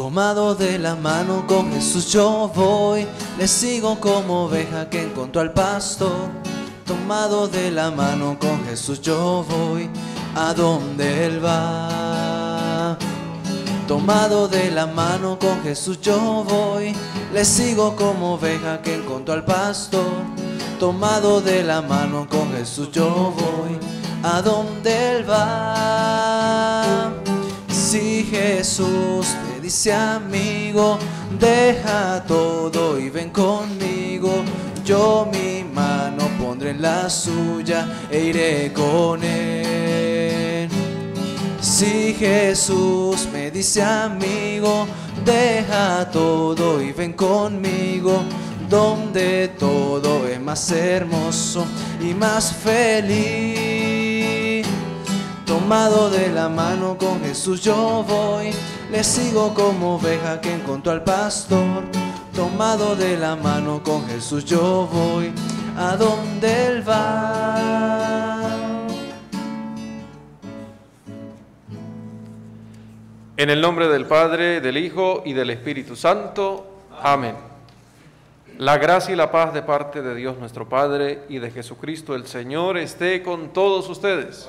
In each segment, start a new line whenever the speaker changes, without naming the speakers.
Tomado de la mano con Jesús yo voy, le sigo como oveja que encontró al pastor. Tomado de la mano con Jesús yo voy, a donde Él va. Tomado de la mano con Jesús yo voy, le sigo como oveja que encontró al pastor. Tomado de la mano con Jesús yo voy, a donde Él va. Si Jesús dice amigo, deja todo y ven conmigo, yo mi mano pondré en la suya e iré con Él. Si Jesús me dice amigo, deja todo y ven conmigo, donde todo es más hermoso y más feliz. Tomado de la mano con Jesús yo voy, le sigo como oveja que encontró al pastor. Tomado de la mano con Jesús yo voy, a donde Él va.
En el nombre del Padre, del Hijo y del Espíritu Santo. Amén. La gracia y la paz de parte de Dios nuestro Padre y de Jesucristo el Señor esté con todos ustedes.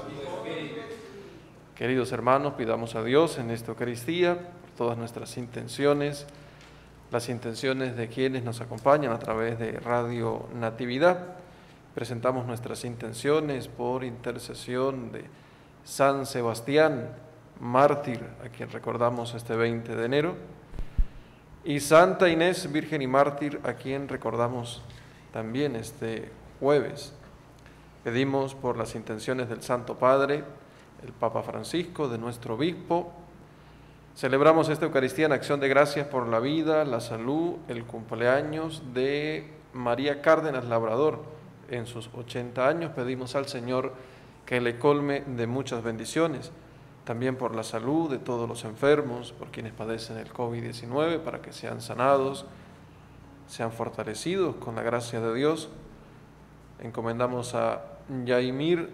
Queridos hermanos, pidamos a Dios en esta Eucaristía por todas nuestras intenciones, las intenciones de quienes nos acompañan a través de Radio Natividad. Presentamos nuestras intenciones por intercesión de San Sebastián, mártir, a quien recordamos este 20 de enero, y Santa Inés, Virgen y mártir, a quien recordamos también este jueves. Pedimos por las intenciones del Santo Padre, el Papa Francisco, de nuestro obispo. Celebramos esta Eucaristía en acción de gracias por la vida, la salud, el cumpleaños de María Cárdenas Labrador. En sus 80 años pedimos al Señor que le colme de muchas bendiciones. También por la salud de todos los enfermos, por quienes padecen el COVID-19, para que sean sanados, sean fortalecidos con la gracia de Dios. Encomendamos a Yaimir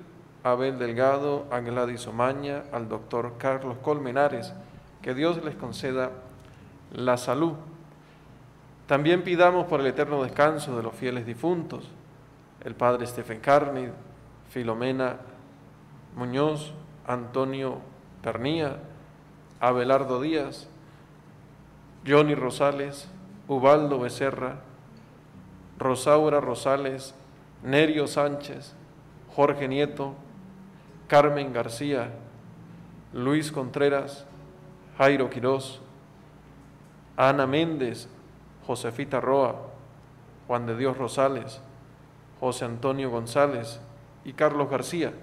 Abel Delgado, a Gladys Omaña, al doctor Carlos Colmenares, que Dios les conceda la salud. También pidamos por el eterno descanso de los fieles difuntos, el padre Stephen Carney, Filomena Muñoz, Antonio Pernía, Abelardo Díaz, Johnny Rosales, Ubaldo Becerra, Rosaura Rosales, Nerio Sánchez, Jorge Nieto, Carmen García, Luis Contreras, Jairo Quirós, Ana Méndez, Josefita Roa, Juan de Dios Rosales, José Antonio González y Carlos García.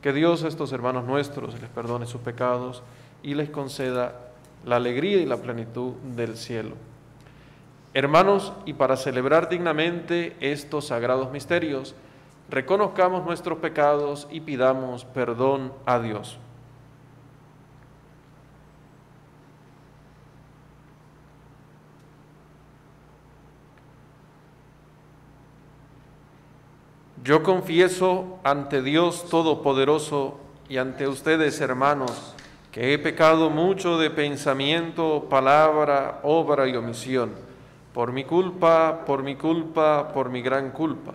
Que Dios a estos hermanos nuestros les perdone sus pecados y les conceda la alegría y la plenitud del cielo. Hermanos, y para celebrar dignamente estos sagrados misterios, reconozcamos nuestros pecados y pidamos perdón a Dios. Yo confieso ante Dios Todopoderoso y ante ustedes, hermanos, que he pecado mucho de pensamiento, palabra, obra y omisión, por mi culpa, por mi culpa, por mi gran culpa.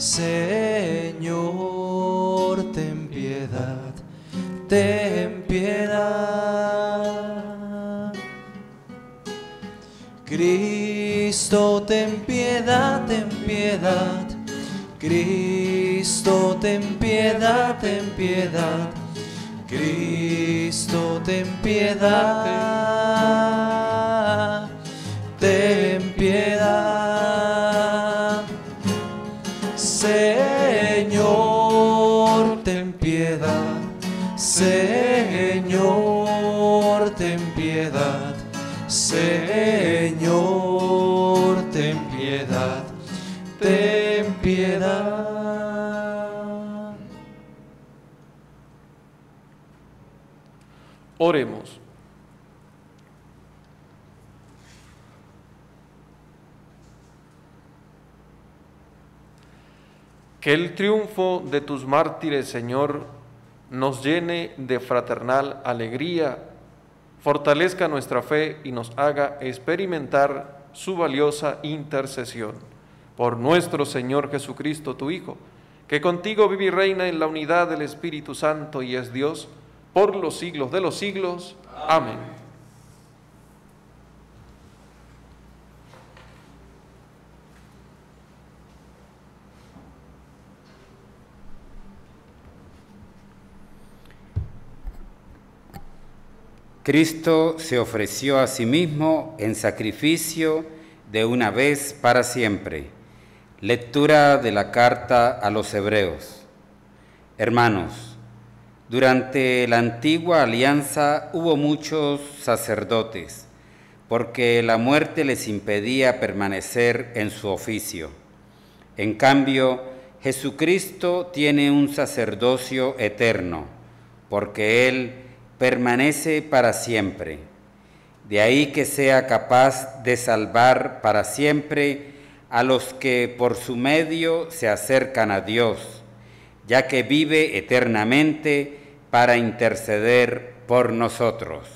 Señor, ten piedad. Ten piedad. Cristo, ten piedad, ten piedad. Cristo, ten piedad, ten piedad. Cristo, ten piedad. Señor, ten piedad. Señor, ten piedad. Ten piedad.
Oremos. Que el triunfo de tus mártires, Señor, nos llene de fraternal alegría, fortalezca nuestra fe y nos haga experimentar su valiosa intercesión. Por nuestro Señor Jesucristo, tu Hijo, que contigo vive y reina en la unidad del Espíritu Santo y es Dios, por los siglos de los siglos. Amén.
Cristo se ofreció a sí mismo en sacrificio de una vez para siempre. Lectura de la carta a los hebreos. Hermanos, durante la antigua alianza hubo muchos sacerdotes, porque la muerte les impedía permanecer en su oficio. En cambio, Jesucristo tiene un sacerdocio eterno, porque Él permanece para siempre. De ahí que sea capaz de salvar para siempre a los que por su medio se acercan a Dios, ya que vive eternamente para interceder por nosotros.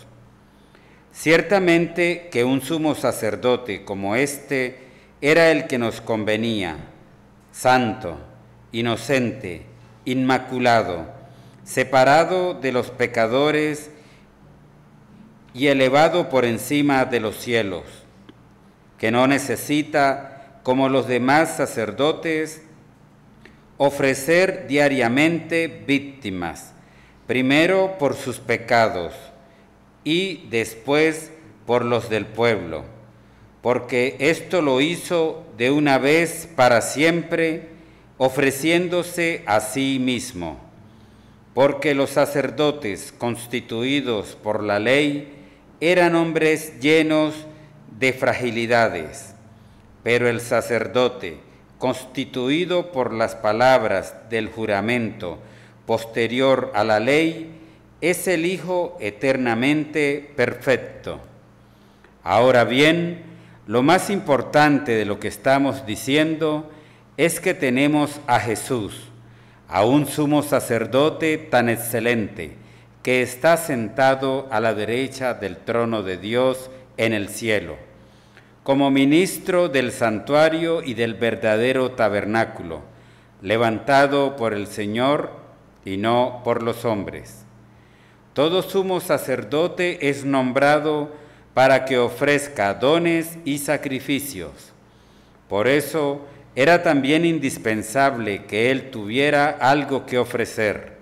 Ciertamente que un sumo sacerdote como este era el que nos convenía, santo, inocente, inmaculado, separado de los pecadores y elevado por encima de los cielos, que no necesita, como los demás sacerdotes, ofrecer diariamente víctimas, primero por sus pecados y después por los del pueblo, porque esto lo hizo de una vez para siempre, ofreciéndose a sí mismo porque los sacerdotes constituidos por la ley eran hombres llenos de fragilidades, pero el sacerdote constituido por las palabras del juramento posterior a la ley es el Hijo eternamente perfecto. Ahora bien, lo más importante de lo que estamos diciendo es que tenemos a Jesús, a un sumo sacerdote tan excelente, que está sentado a la derecha del trono de Dios en el cielo, como ministro del santuario y del verdadero tabernáculo, levantado por el Señor y no por los hombres. Todo sumo sacerdote es nombrado para que ofrezca dones y sacrificios. Por eso, era también indispensable que él tuviera algo que ofrecer.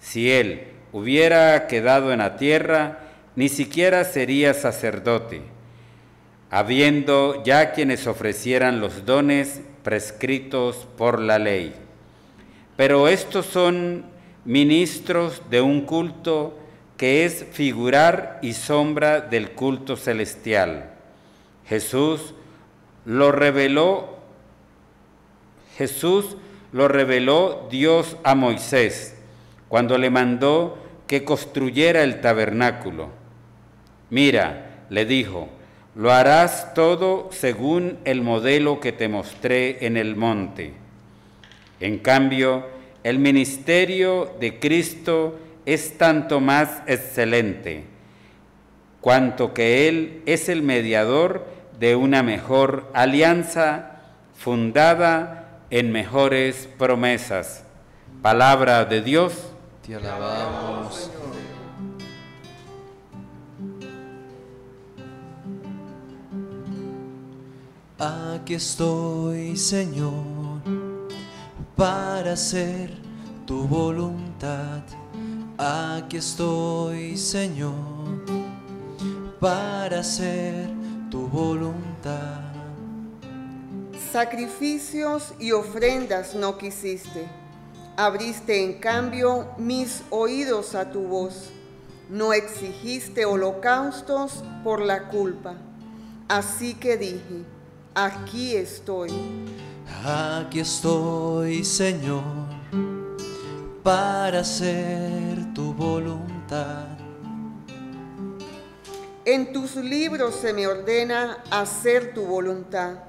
Si él hubiera quedado en la tierra, ni siquiera sería sacerdote, habiendo ya quienes ofrecieran los dones prescritos por la ley. Pero estos son ministros de un culto que es figurar y sombra del culto celestial. Jesús lo reveló Jesús lo reveló Dios a Moisés cuando le mandó que construyera el tabernáculo. Mira, le dijo, lo harás todo según el modelo que te mostré en el monte. En cambio, el ministerio de Cristo es tanto más excelente, cuanto que Él es el mediador de una mejor alianza fundada en mejores promesas. Palabra de Dios.
Te alabamos. Aquí estoy, Señor, para hacer tu voluntad. Aquí estoy, Señor, para hacer tu voluntad.
Sacrificios y ofrendas no quisiste. Abriste en cambio mis oídos a tu voz. No exigiste holocaustos por la culpa. Así que dije, aquí estoy.
Aquí estoy, Señor, para hacer tu voluntad.
En tus libros se me ordena hacer tu voluntad.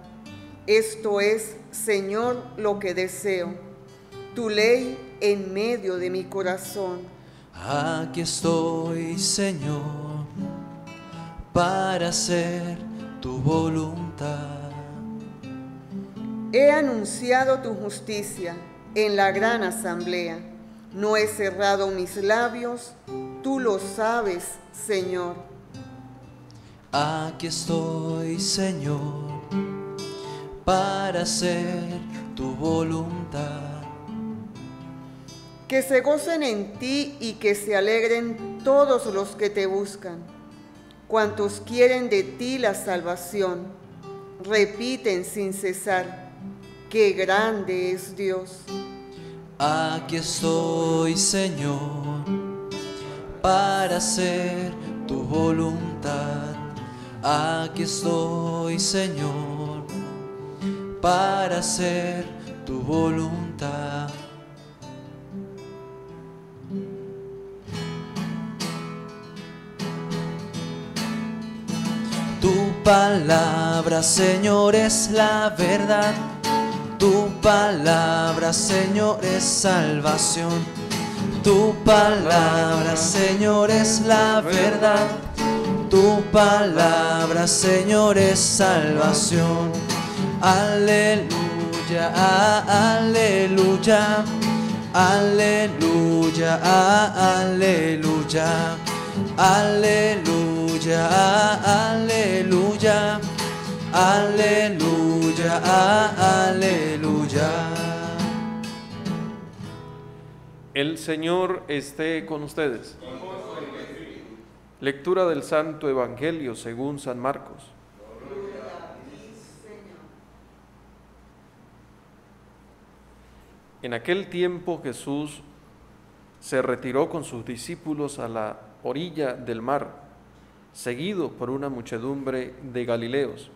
Esto es, Señor, lo que deseo, tu ley en medio de mi corazón.
Aquí estoy, Señor, para hacer tu voluntad.
He anunciado tu justicia en la gran asamblea. No he cerrado mis labios, tú lo sabes, Señor.
Aquí estoy, Señor, para hacer tu voluntad.
Que se gocen en ti y que se alegren todos los que te buscan, cuantos quieren de ti la salvación. Repiten sin cesar qué grande es Dios.
Aquí estoy, Señor, para hacer tu voluntad. Aquí estoy, Señor, para hacer tu voluntad. Tu palabra, Señor, es la verdad tu palabra, Señor, es salvación. Tu palabra, Señor, es la verdad. Tu palabra, Señor, es salvación. Aleluya, aleluya, aleluya, aleluya, aleluya, aleluya. Aleluya, aleluya.
El Señor esté con ustedes. Lectura del Santo Evangelio según San Marcos. En aquel tiempo Jesús se retiró con sus discípulos a la orilla del mar, seguido por una muchedumbre de Galileos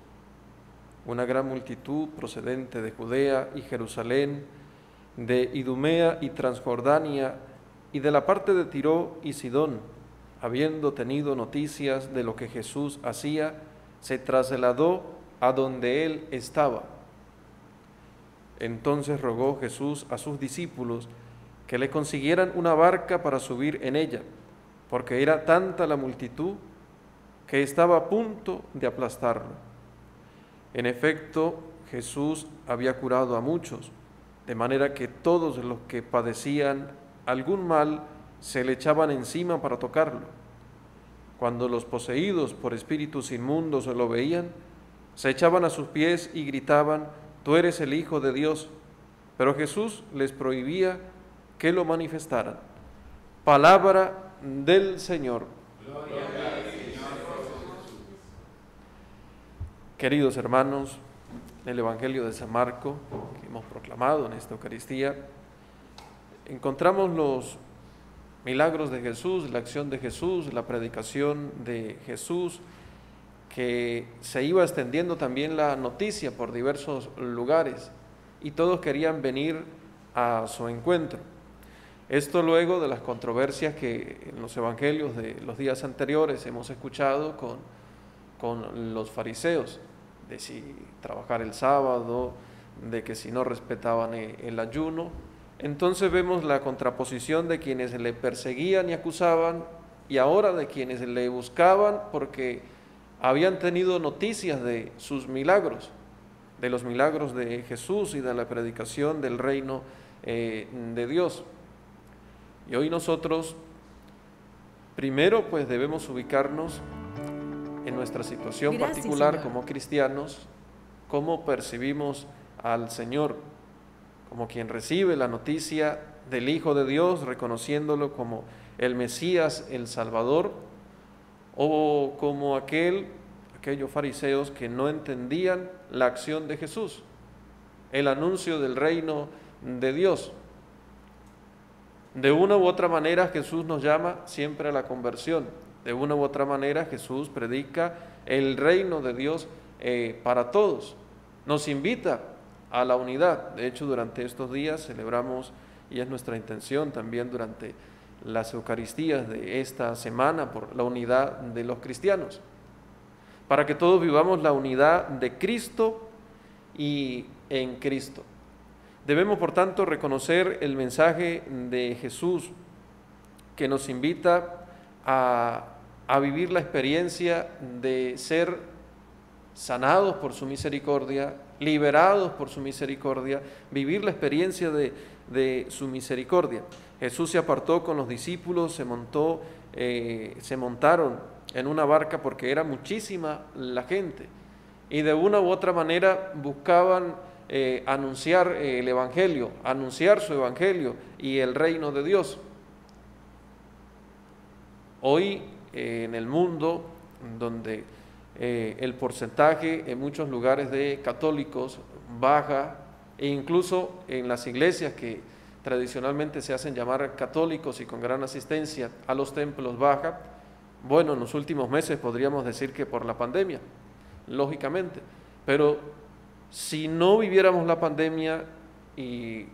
una gran multitud procedente de Judea y Jerusalén, de Idumea y Transjordania, y de la parte de Tiro y Sidón, habiendo tenido noticias de lo que Jesús hacía, se trasladó a donde él estaba. Entonces rogó Jesús a sus discípulos que le consiguieran una barca para subir en ella, porque era tanta la multitud que estaba a punto de aplastarlo. En efecto, Jesús había curado a muchos, de manera que todos los que padecían algún mal se le echaban encima para tocarlo. Cuando los poseídos por espíritus inmundos lo veían, se echaban a sus pies y gritaban, Tú eres el Hijo de Dios. Pero Jesús les prohibía que lo manifestaran. Palabra del Señor. Queridos hermanos, el Evangelio de San Marco que hemos proclamado en esta Eucaristía, encontramos los milagros de Jesús, la acción de Jesús, la predicación de Jesús, que se iba extendiendo también la noticia por diversos lugares y todos querían venir a su encuentro. Esto luego de las controversias que en los evangelios de los días anteriores hemos escuchado con, con los fariseos de si trabajar el sábado, de que si no respetaban e, el ayuno. Entonces vemos la contraposición de quienes le perseguían y acusaban y ahora de quienes le buscaban porque habían tenido noticias de sus milagros, de los milagros de Jesús y de la predicación del reino eh, de Dios. Y hoy nosotros, primero pues debemos ubicarnos en nuestra situación particular como cristianos, cómo percibimos al Señor, como quien recibe la noticia del Hijo de Dios, reconociéndolo como el Mesías, el Salvador, o como aquel, aquellos fariseos que no entendían la acción de Jesús, el anuncio del reino de Dios. De una u otra manera Jesús nos llama siempre a la conversión. De una u otra manera Jesús predica el reino de Dios eh, para todos. Nos invita a la unidad. De hecho, durante estos días celebramos, y es nuestra intención también durante las Eucaristías de esta semana, por la unidad de los cristianos, para que todos vivamos la unidad de Cristo y en Cristo. Debemos, por tanto, reconocer el mensaje de Jesús que nos invita a, a vivir la experiencia de ser sanados por su misericordia, liberados por su misericordia, vivir la experiencia de, de su misericordia. Jesús se apartó con los discípulos, se montó, eh, se montaron en una barca porque era muchísima la gente y de una u otra manera buscaban eh, anunciar eh, el Evangelio, anunciar su Evangelio y el reino de Dios. Hoy en el mundo, donde el porcentaje en muchos lugares de católicos baja, e incluso en las iglesias que tradicionalmente se hacen llamar católicos y con gran asistencia a los templos baja, bueno, en los últimos meses podríamos decir que por la pandemia, lógicamente, pero si no viviéramos la pandemia y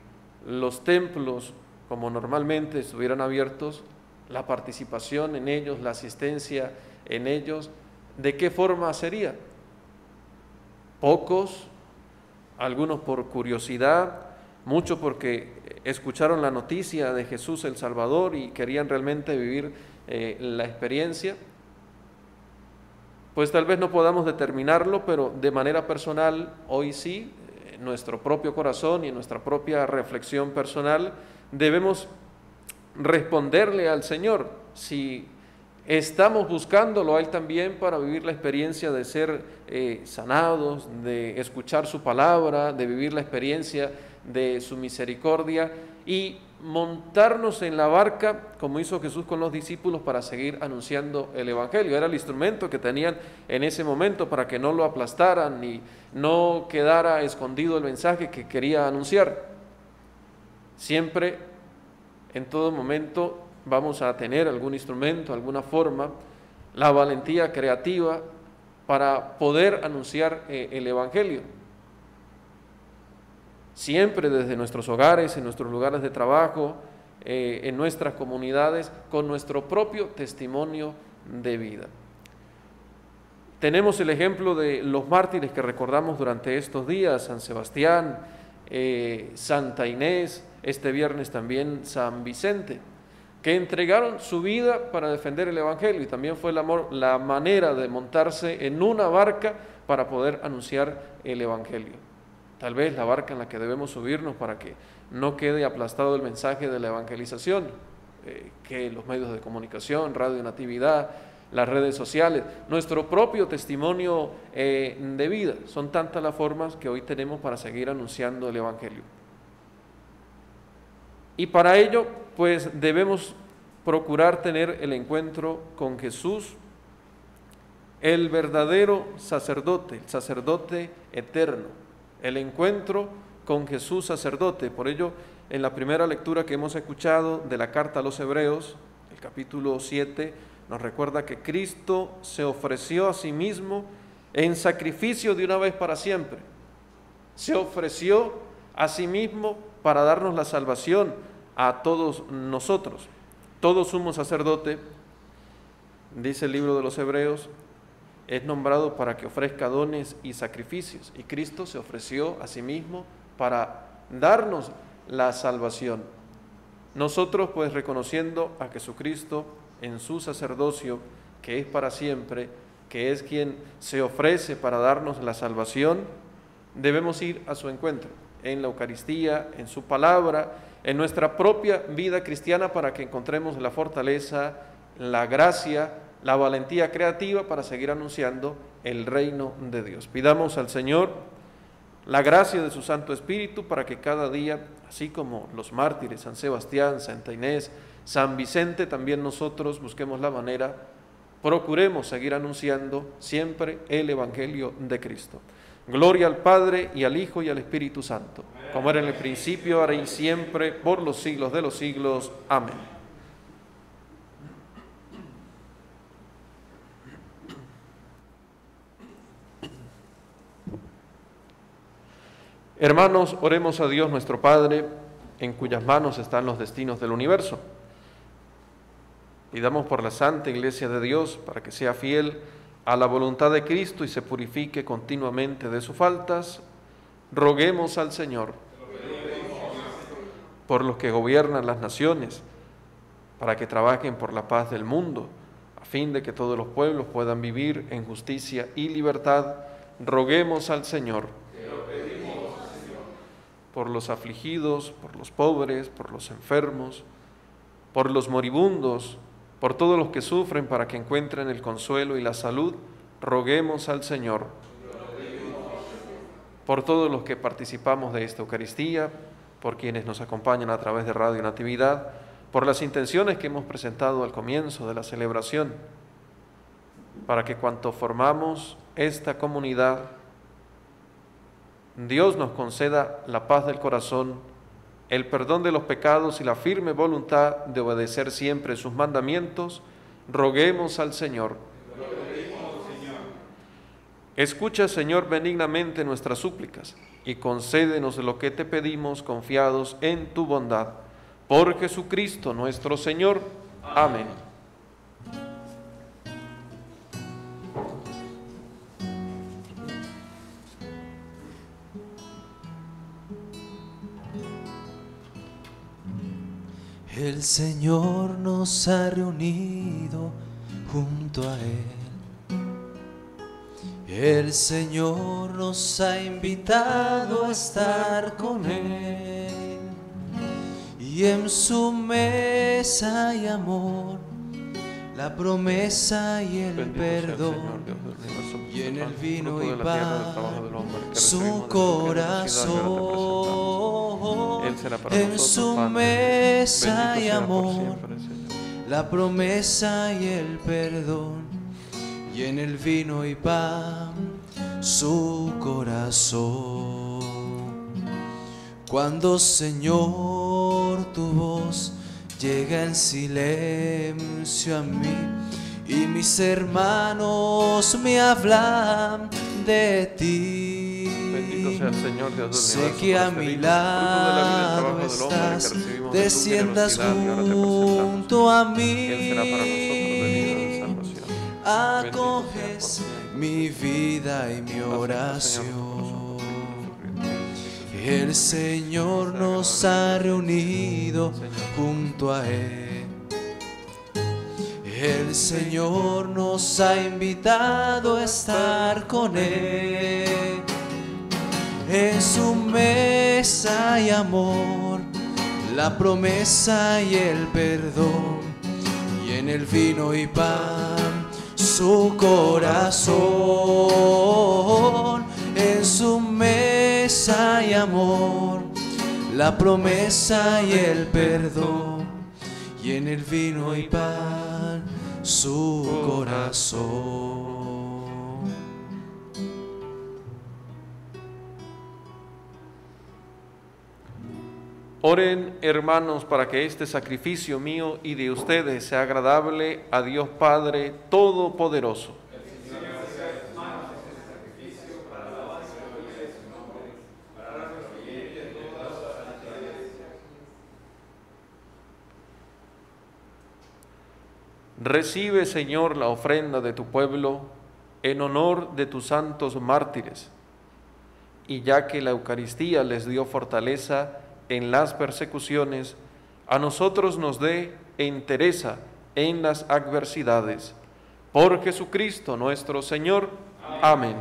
los templos como normalmente estuvieran abiertos, la participación en ellos, la asistencia en ellos, ¿de qué forma sería? Pocos, algunos por curiosidad, muchos porque escucharon la noticia de Jesús el Salvador y querían realmente vivir eh, la experiencia. Pues tal vez no podamos determinarlo, pero de manera personal, hoy sí, en nuestro propio corazón y en nuestra propia reflexión personal, debemos responderle al Señor si Estamos buscándolo a Él también para vivir la experiencia de ser eh, sanados, de escuchar su palabra, de vivir la experiencia de su misericordia y montarnos en la barca, como hizo Jesús con los discípulos, para seguir anunciando el Evangelio. Era el instrumento que tenían en ese momento para que no lo aplastaran y no quedara escondido el mensaje que quería anunciar. Siempre, en todo momento, vamos a tener algún instrumento, alguna forma, la valentía creativa para poder anunciar eh, el Evangelio. Siempre desde nuestros hogares, en nuestros lugares de trabajo, eh, en nuestras comunidades, con nuestro propio testimonio de vida. Tenemos el ejemplo de los mártires que recordamos durante estos días, San Sebastián, eh, Santa Inés, este viernes también San Vicente que entregaron su vida para defender el Evangelio y también fue el amor, la manera de montarse en una barca para poder anunciar el Evangelio. Tal vez la barca en la que debemos subirnos para que no quede aplastado el mensaje de la evangelización, eh, que los medios de comunicación, radio natividad, las redes sociales, nuestro propio testimonio eh, de vida. Son tantas las formas que hoy tenemos para seguir anunciando el Evangelio. Y para ello, pues debemos procurar tener el encuentro con Jesús, el verdadero sacerdote, el sacerdote eterno, el encuentro con Jesús sacerdote. Por ello, en la primera lectura que hemos escuchado de la carta a los Hebreos, el capítulo 7, nos recuerda que Cristo se ofreció a sí mismo en sacrificio de una vez para siempre. Se ofreció a sí mismo para darnos la salvación a todos nosotros. Todo sumo sacerdote, dice el libro de los Hebreos, es nombrado para que ofrezca dones y sacrificios. Y Cristo se ofreció a sí mismo para darnos la salvación. Nosotros pues reconociendo a Jesucristo en su sacerdocio, que es para siempre, que es quien se ofrece para darnos la salvación, debemos ir a su encuentro en la Eucaristía, en su palabra, en nuestra propia vida cristiana para que encontremos la fortaleza, la gracia, la valentía creativa para seguir anunciando el reino de Dios. Pidamos al Señor la gracia de su Santo Espíritu para que cada día, así como los mártires, San Sebastián, Santa Inés, San Vicente, también nosotros busquemos la manera, procuremos seguir anunciando siempre el Evangelio de Cristo. Gloria al Padre y al Hijo y al Espíritu Santo, como era en el principio, ahora y siempre, por los siglos de los siglos. Amén. Hermanos, oremos a Dios nuestro Padre, en cuyas manos están los destinos del universo. Pidamos por la Santa Iglesia de Dios para que sea fiel a la voluntad de Cristo y se purifique continuamente de sus faltas. Roguemos al Señor por los que gobiernan las naciones, para que trabajen por la paz del mundo, a fin de que todos los pueblos puedan vivir en justicia y libertad. Roguemos al Señor por los afligidos, por los pobres, por los enfermos, por los moribundos, por todos los que sufren para que encuentren el consuelo y la salud, roguemos al Señor. Por todos los que participamos de esta Eucaristía, por quienes nos acompañan a través de Radio Natividad, por las intenciones que hemos presentado al comienzo de la celebración, para que cuanto formamos esta comunidad Dios nos conceda la paz del corazón, el perdón de los pecados y la firme voluntad de obedecer siempre sus mandamientos, roguemos al Señor. Escucha, Señor, benignamente nuestras súplicas y concédenos lo que te pedimos confiados en tu bondad. Por Jesucristo nuestro Señor. Amén.
El Señor nos ha reunido junto a Él. El Señor nos ha invitado a estar con Él. Y en su mesa hay amor, la promesa y el perdón. Y en el vino y pan, su corazón. En su mesa hay amor, la promesa y el perdón. Y en el vino y pan, su corazón. Cuando Señor tu voz llega en silencio a mí y mis hermanos me hablan de ti.
Bendito sea el Señor Dios del
Sé que a mi lado estás, desciendas junto a mí. Acoges mi vida y mi oración. El Señor nos ha reunido junto a Él. El Señor nos ha invitado a estar con Él. En su mesa hay amor, la promesa y el perdón. Y en el vino y pan, su corazón. En su mesa hay amor, la promesa y el perdón. Y en el vino y pan, su corazón.
Oren, hermanos, para que este sacrificio mío y de ustedes sea agradable a Dios Padre Todopoderoso. Recibe, Señor, la ofrenda de tu pueblo en honor de tus santos mártires. Y ya que la Eucaristía les dio fortaleza en las persecuciones, a nosotros nos dé entereza en las adversidades. Por Jesucristo nuestro Señor. Amén.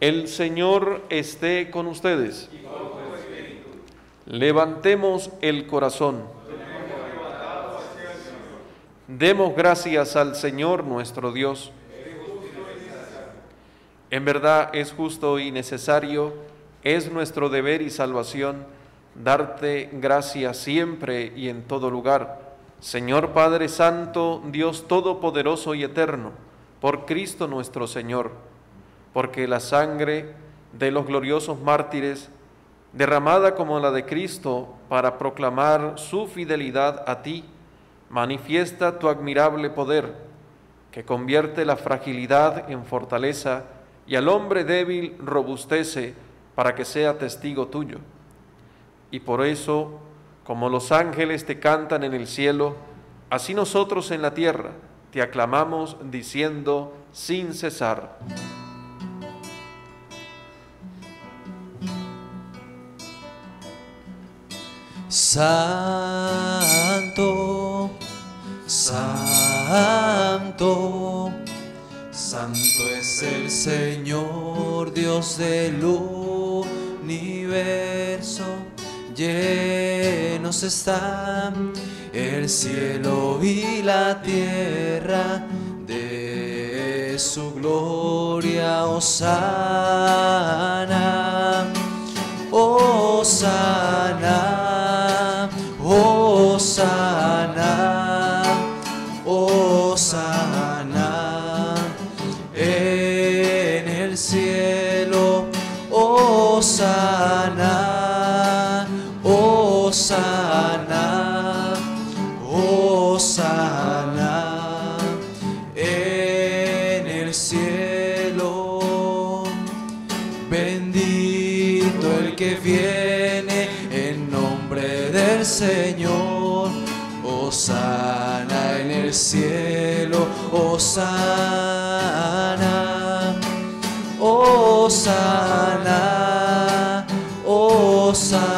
El Señor esté con ustedes. Levantemos el corazón. Demos gracias al Señor nuestro Dios. En verdad es justo y necesario, es nuestro deber y salvación darte gracias siempre y en todo lugar. Señor Padre Santo, Dios Todopoderoso y Eterno, por Cristo nuestro Señor, porque la sangre de los gloriosos mártires, derramada como la de Cristo para proclamar su fidelidad a ti, manifiesta tu admirable poder, que convierte la fragilidad en fortaleza y al hombre débil robustece para que sea testigo tuyo. Y por eso, como los ángeles te cantan en el cielo, así nosotros en la tierra te aclamamos diciendo sin cesar.
Santo, Santo, Santo es el Señor, Dios del universo. Llenos están el cielo y la tierra de su gloria, Osana, Osana, En el cielo. Osana. Osana. Osana.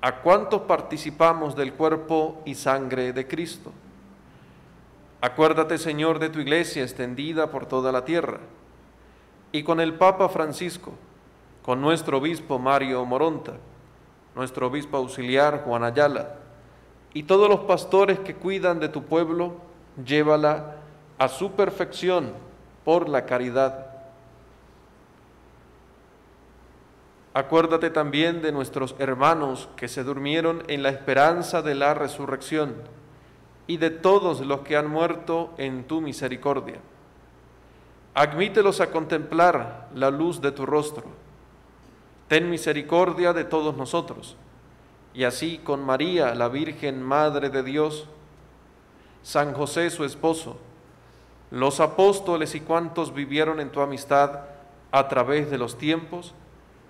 a cuantos participamos del cuerpo y sangre de Cristo. Acuérdate, Señor, de tu iglesia extendida por toda la tierra, y con el Papa Francisco, con nuestro obispo Mario Moronta, nuestro obispo auxiliar Juan Ayala, y todos los pastores que cuidan de tu pueblo, llévala a su perfección por la caridad. Acuérdate también de nuestros hermanos que se durmieron en la esperanza de la resurrección y de todos los que han muerto en tu misericordia. Admítelos a contemplar la luz de tu rostro. Ten misericordia de todos nosotros, y así con María, la Virgen Madre de Dios, San José su esposo, los apóstoles y cuantos vivieron en tu amistad a través de los tiempos,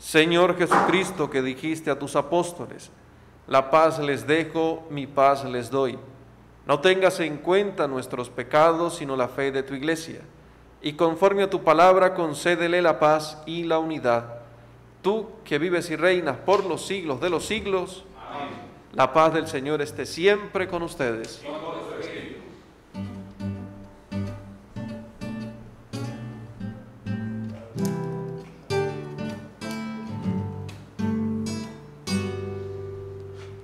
Señor Jesucristo, que dijiste a tus apóstoles, la paz les dejo, mi paz les doy. No tengas en cuenta nuestros pecados, sino la fe de tu iglesia. Y conforme a tu palabra, concédele la paz y la unidad. Tú que vives y reinas por los siglos de los siglos, la paz del Señor esté siempre con ustedes.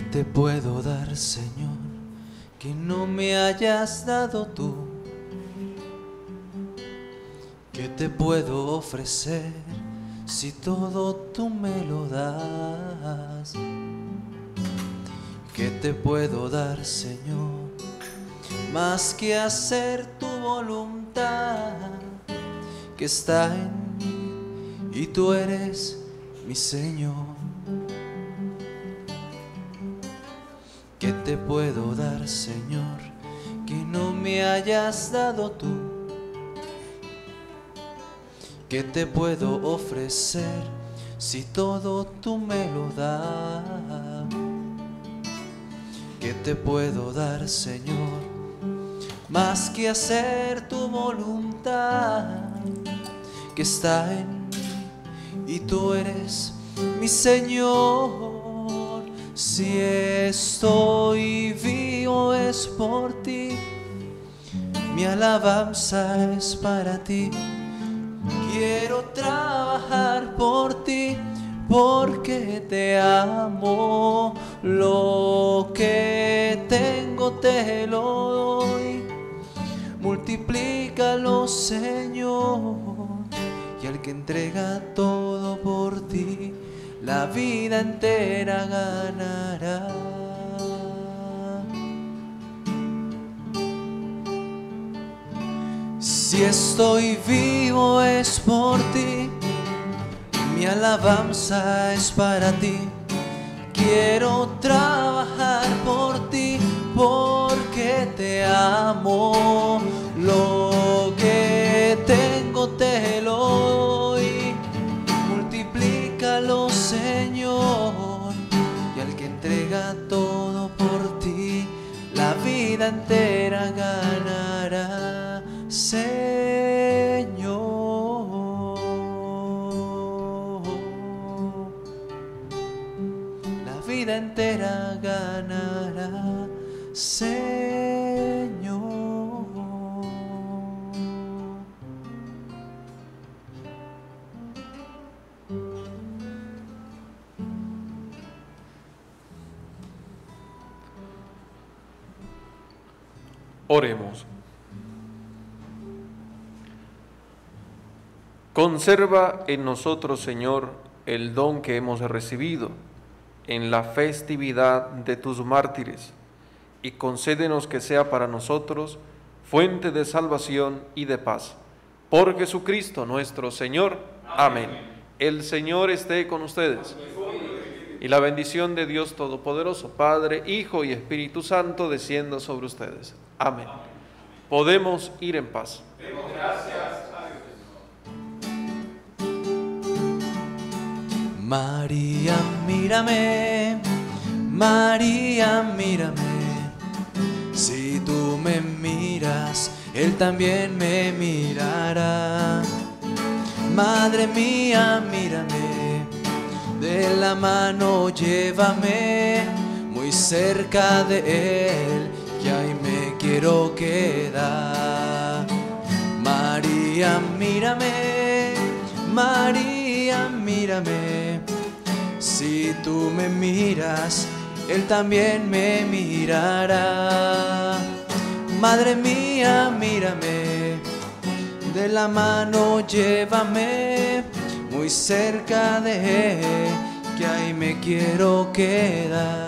Te puedo dar, Señor, que no me hayas dado tú? ¿Qué te puedo ofrecer si todo tú me lo das? ¿Qué te puedo dar, Señor? Más que hacer tu voluntad que está en mí y tú eres mi Señor. ¿Qué te puedo dar, Señor, que no me hayas dado tú? ¿Qué te puedo ofrecer si todo tú me lo das? ¿Qué te puedo dar, Señor? Más que hacer tu voluntad que está en mí y tú eres mi Señor. Si estoy vivo es por ti, mi alabanza es para ti. Quiero trabajar por ti porque te amo. Lo que tengo te lo doy. Multiplícalo, Señor. Y al que entrega todo por ti la vida entera ganará. Si estoy vivo es por ti, mi alabanza es para ti. Quiero trabajar por ti porque te amo. Lo que tengo te entera ganará, Señor.
Oremos. Conserva en nosotros, Señor, el don que hemos recibido en la festividad de tus mártires y concédenos que sea para nosotros fuente de salvación y de paz. Por Jesucristo nuestro Señor. Amén. El Señor esté con ustedes. Y la bendición de Dios Todopoderoso, Padre, Hijo y Espíritu Santo, descienda sobre ustedes. Amén. Podemos ir en paz.
María, mírame, María, mírame. Si tú me miras, Él también me mirará. Madre mía, mírame, de la mano llévame muy cerca de Él, que me quiero quedar. María, mírame, María, mírame. Si tú me miras, Él también me mirará. Madre mía, mírame, de la mano llévame muy cerca de Él, que ahí me quiero quedar.